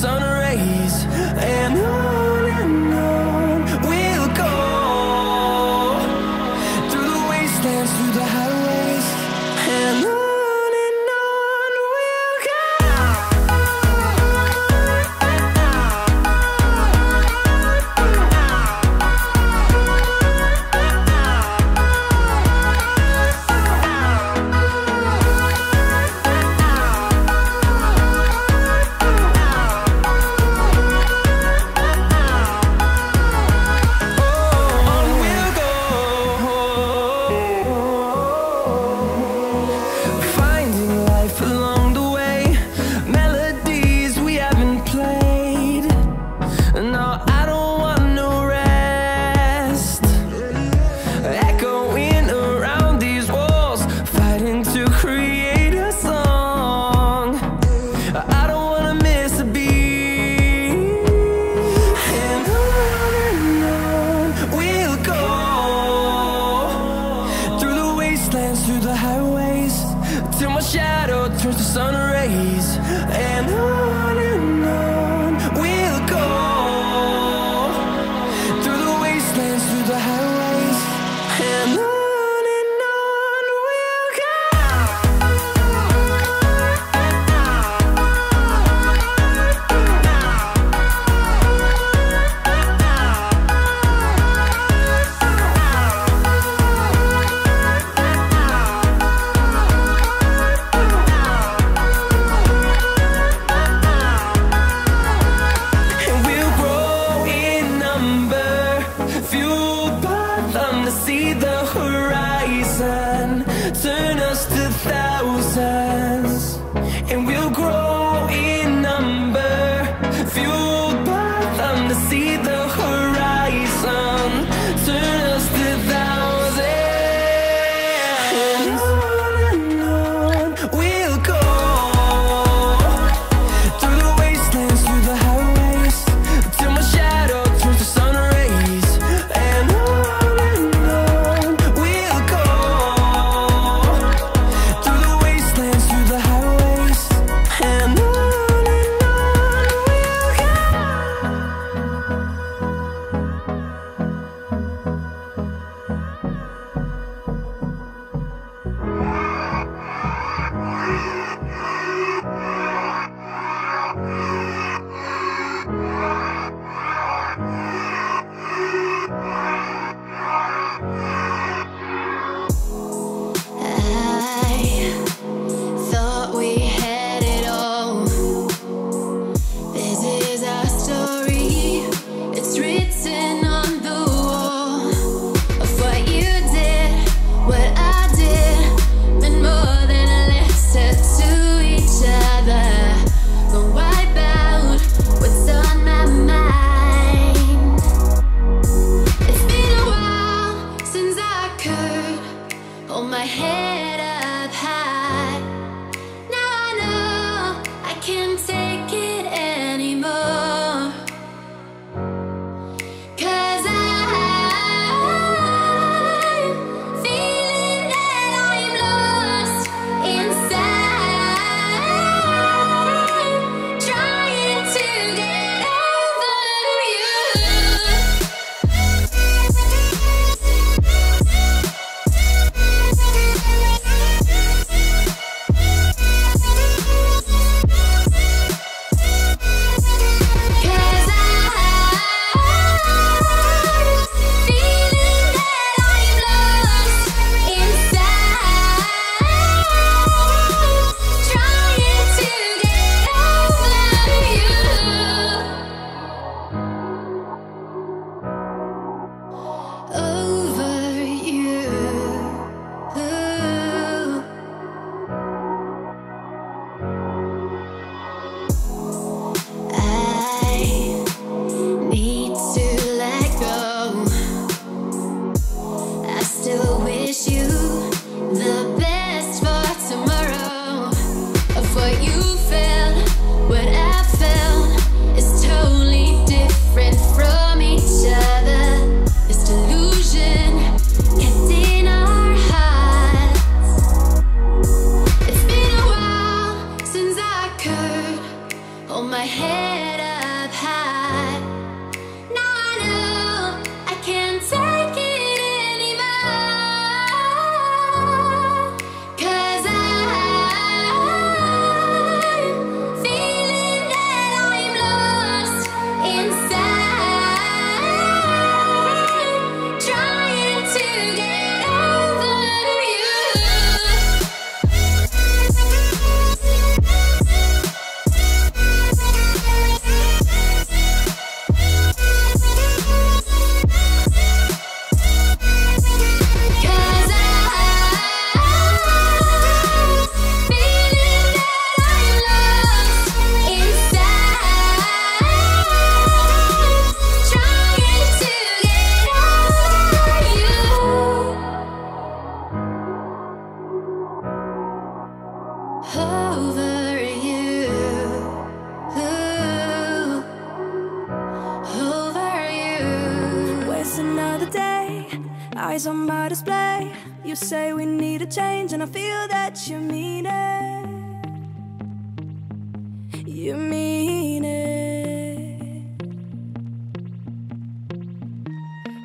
sun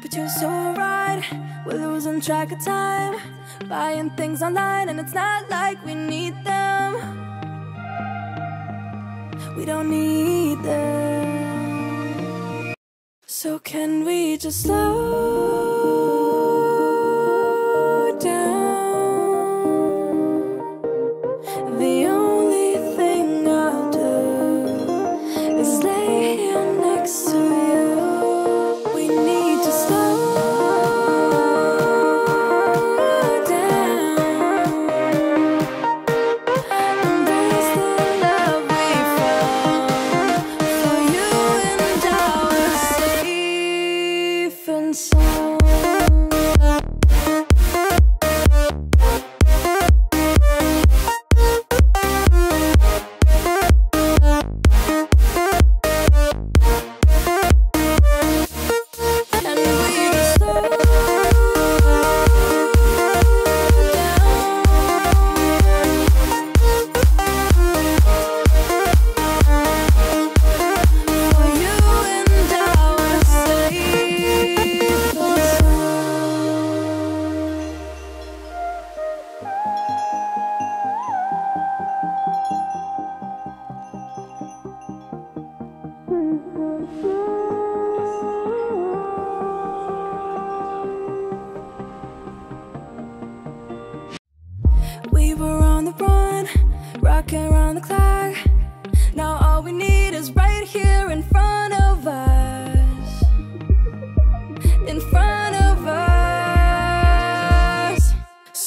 But you're so right, we're losing track of time Buying things online and it's not like we need them. We don't need them. So can we just slow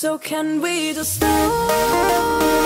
So can we just stop?